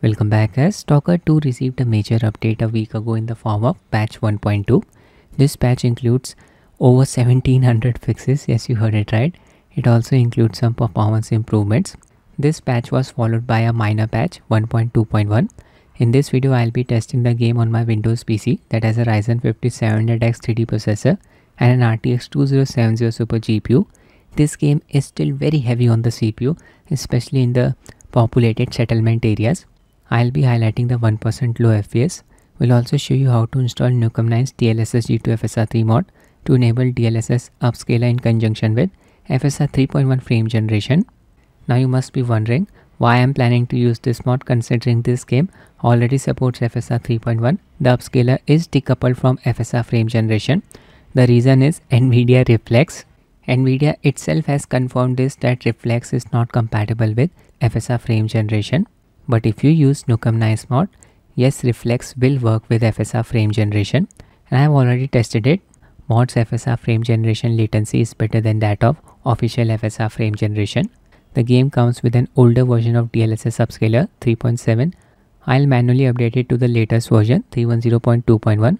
Welcome back guys. Stalker 2 received a major update a week ago in the form of patch 1.2. This patch includes over 1700 fixes, yes you heard it right. It also includes some performance improvements. This patch was followed by a minor patch 1.2.1. In this video I'll be testing the game on my Windows PC that has a Ryzen 5700X 3D processor and an RTX 2070 Super GPU. This game is still very heavy on the CPU especially in the populated settlement areas. I'll be highlighting the 1% low FPS. We'll also show you how to install Nukem 9's DLSS G2 FSR 3 mod to enable DLSS upscaler in conjunction with FSR 3.1 frame generation. Now you must be wondering why I'm planning to use this mod considering this game already supports FSR 3.1. The upscaler is decoupled from FSR frame generation. The reason is NVIDIA Reflex. NVIDIA itself has confirmed this that Reflex is not compatible with FSR frame generation. But if you use Nukem 9 mod, yes Reflex will work with FSR frame generation and I have already tested it. Mod's FSR frame generation latency is better than that of official FSR frame generation. The game comes with an older version of DLSS upscaler 3.7. I'll manually update it to the latest version 310.2.1.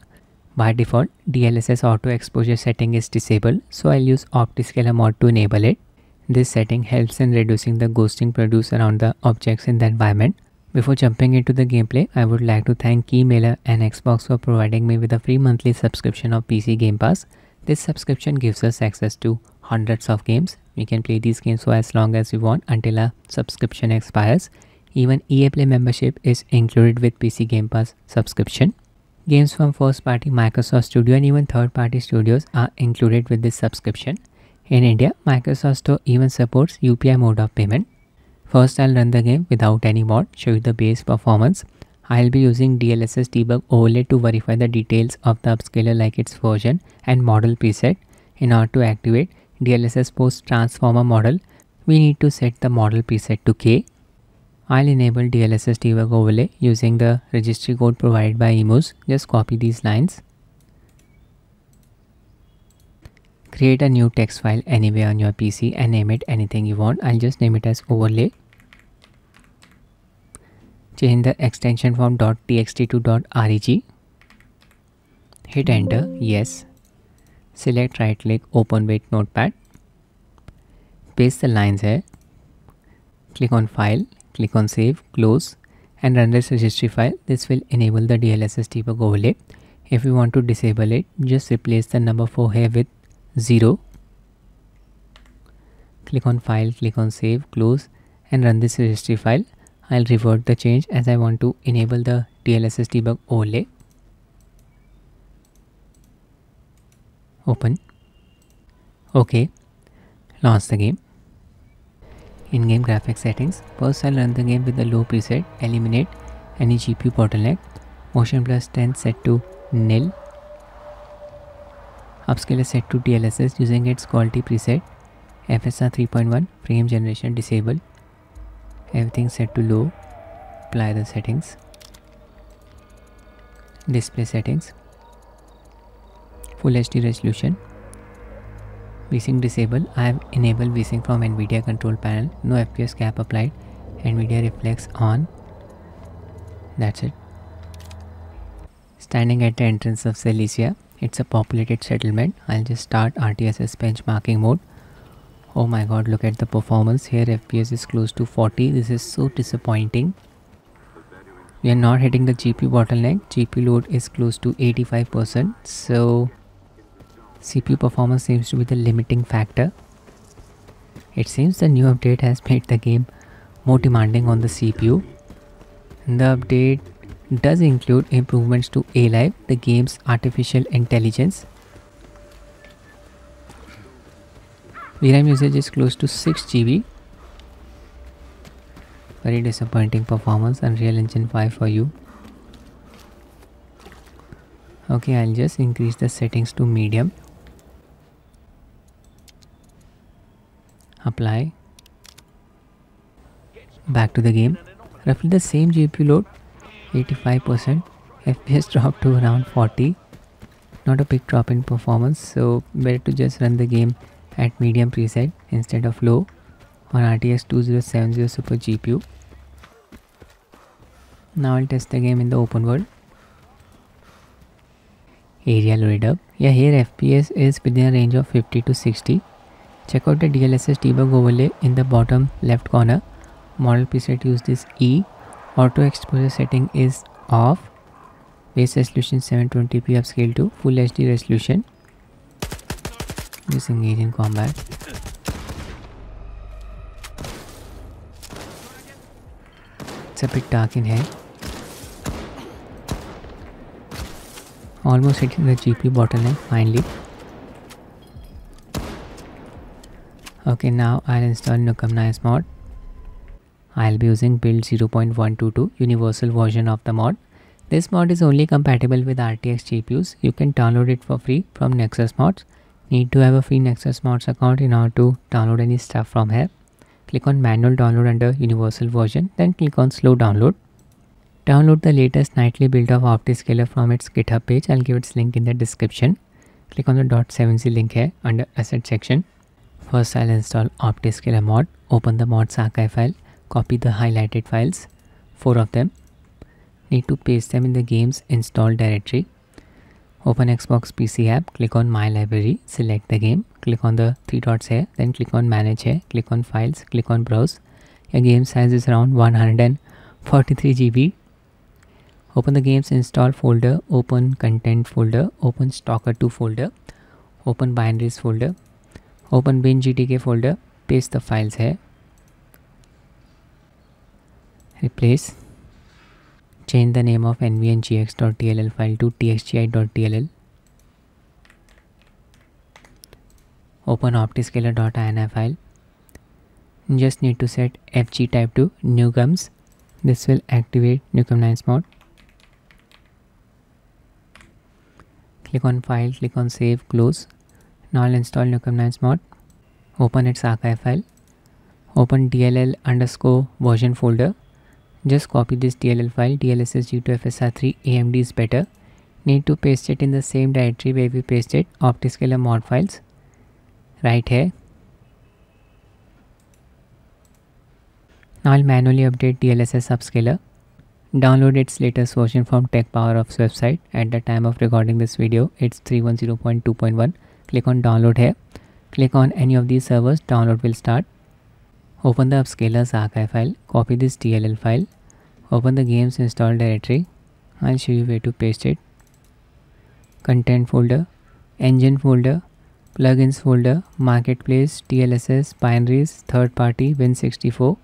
By default, DLSS auto exposure setting is disabled, so I'll use OptiScaler mod to enable it. This setting helps in reducing the ghosting produced around the objects in the environment. Before jumping into the gameplay, I would like to thank Keymailer and Xbox for providing me with a free monthly subscription of PC Game Pass. This subscription gives us access to hundreds of games. We can play these games for as long as we want until our subscription expires. Even EA Play membership is included with PC Game Pass subscription. Games from first party Microsoft Studio and even third party studios are included with this subscription. In India, Microsoft Store even supports UPI mode of payment. First, I'll run the game without any mod, show you the base performance. I'll be using DLSS debug overlay to verify the details of the upscaler like its version and model preset. In order to activate DLSS post transformer model, we need to set the model preset to K. I'll enable DLSS debug overlay using the registry code provided by emoose. Just copy these lines create a new text file anywhere on your PC and name it anything you want. I'll just name it as overlay. Change the extension from .txt to .reg. Hit enter, yes. Select right click, open with notepad. Paste the lines here. Click on file, click on save, close and run this registry file. This will enable the DLSS debug overlay. If you want to disable it, just replace the number 4 here with 0 click on file click on save close and run this registry file. I'll revert the change as I want to enable the DLSS debug overlay. Open. Okay. Launch the game. In-game graphics settings. First I'll run the game with the low preset eliminate any GPU bottleneck. Motion 10 set to nil Upscaler set to DLSS using its quality preset. FSR 3.1 frame generation disabled. Everything set to low. Apply the settings. Display settings. Full HD resolution. VSync disabled. I have enabled VSync from NVIDIA control panel. No FPS cap applied. NVIDIA reflex on. That's it. Standing at the entrance of Zalissya it's a populated settlement. I'll just start rtss benchmarking mode. Oh my god look at the performance here. Fps is close to 40 this is so disappointing. We are not hitting the gpu bottleneck. Gpu load is close to 85 percent. So cpu performance seems to be the limiting factor. It seems the new update has made the game more demanding on the cpu in the update does include improvements to A-Life, the game's artificial intelligence. VRAM usage is close to 6 GB. Very disappointing performance Unreal Engine 5 for you. Okay, I'll just increase the settings to medium. Apply. Back to the game. Roughly the same GPU load 85% fps dropped to around 40 not a big drop in performance so better to just run the game at medium preset instead of low on RTX 2070 Super GPU now I'll test the game in the open world. Area loaded up. Yeah here fps is within a range of 50 to 60 check out the dlss debug overlay in the bottom left corner. Model preset used is e auto exposure setting is off base resolution 720p upscale to full hd resolution just engage in combat. It's a bit dark in here. Almost hitting the GPU bottleneck finally. Okay now I'll install Nukem 9's mod I'll be using build 0.122 universal version of the mod this mod is only compatible with RTX GPUs you can download it for free from Nexus mods need to have a free Nexus mods account in order to download any stuff from here click on manual download under universal version then click on slow download Download the latest nightly build of OptiScaler from its GitHub page. I'll give its link in the description. Click on the .7z link here under asset section. First I'll install OptiScaler mod. Open the mods archive file. Copy the highlighted files, four of them. Need to paste them in the game's install directory. Open Xbox PC app, click on My Library, select the game, click on the three dots here, then click on Manage here, click on Files, click on Browse. Your game size is around 143 GB open the games install folder open content folder open stalker 2 folder open binaries folder open WinGDK folder paste the files here replace change the name of nvngx.dll file to dxgi.dll open optiscaler.ini file. Just need to set fg type to nukems this will activate Nukem 9 mod click on file click on save close. Now I'll install Nukem 9 mod open its archive file. Open dll underscore version folder just copy this dll file dlss g2fsr3 amd is better need to paste it in the same directory where we pasted optiscaler mod files right here now I'll manually update DLSS upscaler Download its latest version from TechPowerUp's website. At the time of recording this video, it's 310.2.1. Click on download here. Click on any of these servers, download will start. Open the Upscaler's archive file, copy this DLL file, open the games install directory. I'll show you where to paste it. Content folder, engine folder, plugins folder, marketplace, DLSS, binaries, third party, Win64.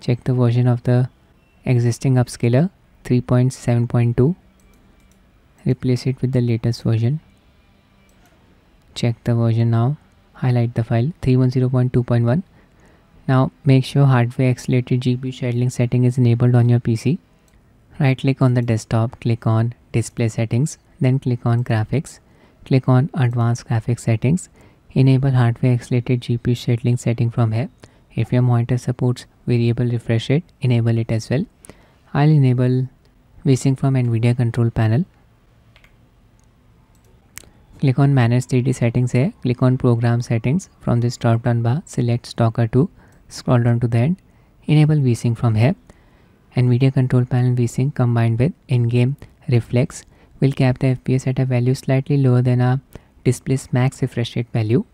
Check the version of the existing upscaler 3.7.2 replace it with the latest version check the version now highlight the file 310.2.1 now make sure hardware accelerated GPU scheduling setting is enabled on your PC right click on the desktop click on display settings then click on graphics click on advanced graphics settings. Enable hardware accelerated GPU scheduling setting from here. If your monitor supports variable refresh rate enable it as well. I'll enable VSync from NVIDIA control panel. Click on manage 3d settings here. Click on program settings. From this drop down bar select stalker 2 scroll down to the end enable vsync from here And nvidia control panel vsync combined with in-game reflex will cap the fps at a value slightly lower than our display's max refresh rate value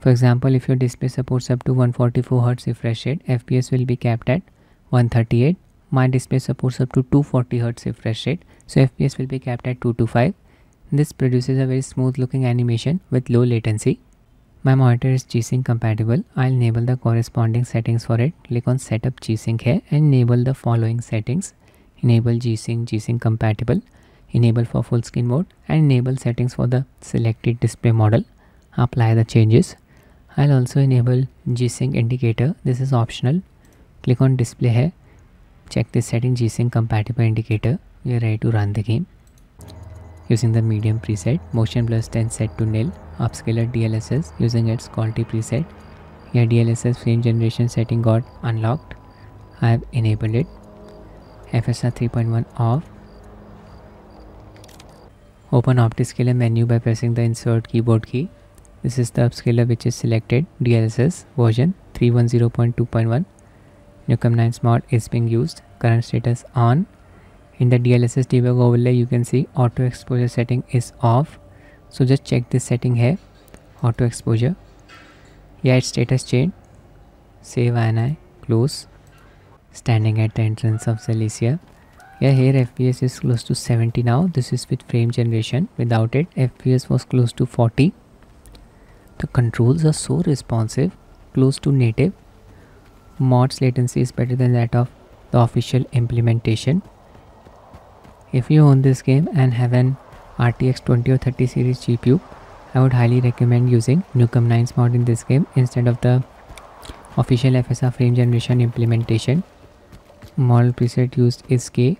for example, if your display supports up to 144 Hz refresh rate, FPS will be capped at 138. My display supports up to 240 Hz refresh rate, so FPS will be capped at 225. This produces a very smooth looking animation with low latency. My monitor is G-Sync compatible. I'll enable the corresponding settings for it. Click on setup G-Sync here and enable the following settings. Enable G-Sync, G-Sync compatible, enable for full screen mode and enable settings for the selected display model. Apply the changes. I'll also enable G-Sync indicator. This is optional. Click on display here. Check this setting G-Sync compatible indicator. We are ready to run the game. Using the medium preset, motion blur 10 set to nil, upscaler DLSS using its quality preset. Your DLSS frame generation setting got unlocked. I have enabled it. FSR 3.1 off. Open OptiScaler menu by pressing the insert keyboard key this is the upscaler which is selected DLSS version 310.2.1. Nukem 9 mod is being used. Current status on. In the DLSS debug overlay you can see auto exposure setting is off. So just check this setting here auto exposure. Yeah its status change save ini close. Standing at the entrance of Zalissya yeah here fps is close to 70 now. This is with frame generation. Without it fps was close to 40 the controls are so responsive close to native. Mods latency is better than that of the official implementation if you own this game and have an RTX 20 or 30 series GPU I would highly recommend using Nukem 9's mod in this game instead of the official FSR frame generation implementation. Model preset used is K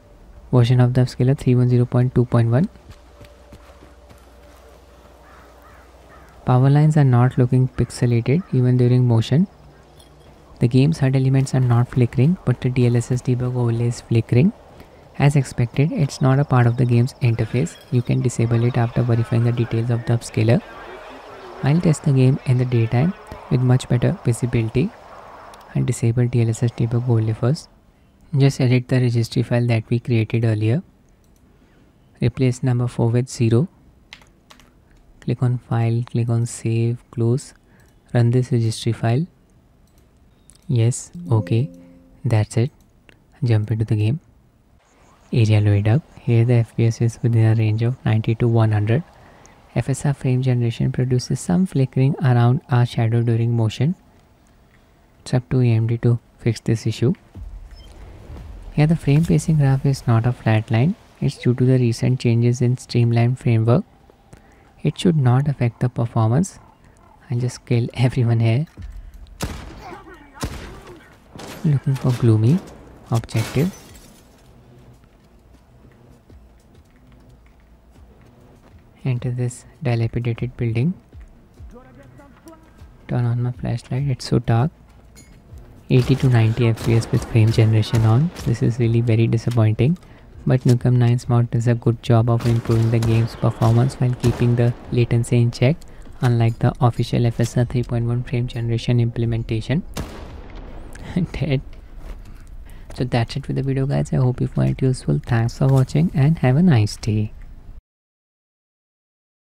version of the upscaler 310.2.1 power lines are not looking pixelated even during motion. The game's HUD elements are not flickering but the DLSS debug overlay is flickering as expected it's not a part of the game's interface you can disable it after verifying the details of the upscaler I'll test the game in the daytime with much better visibility and disable DLSS debug overlay first just edit the registry file that we created earlier. Replace number 4 with 0. Click on file, click on save, close. Run this registry file. Yes, okay. That's it. Jump into the game. Area load up. Here the FPS is within a range of 90 to 100. FSR frame generation produces some flickering around our shadow during motion. It's up to AMD to fix this issue. Here the frame pacing graph is not a flat line, it's due to the recent changes in Streamline framework. It should not affect the performance. I'll just kill everyone here. Looking for gloomy objective. Enter this dilapidated building. Turn on my flashlight, it's so dark. 80 to 90 fps with frame generation on. This is really very disappointing. But Nukem 9's mod does a good job of improving the game's performance while keeping the latency in check unlike the official FSR 3.1 frame generation implementation. Dead. So that's it with the video guys. I hope you find it useful. Thanks for watching and have a nice day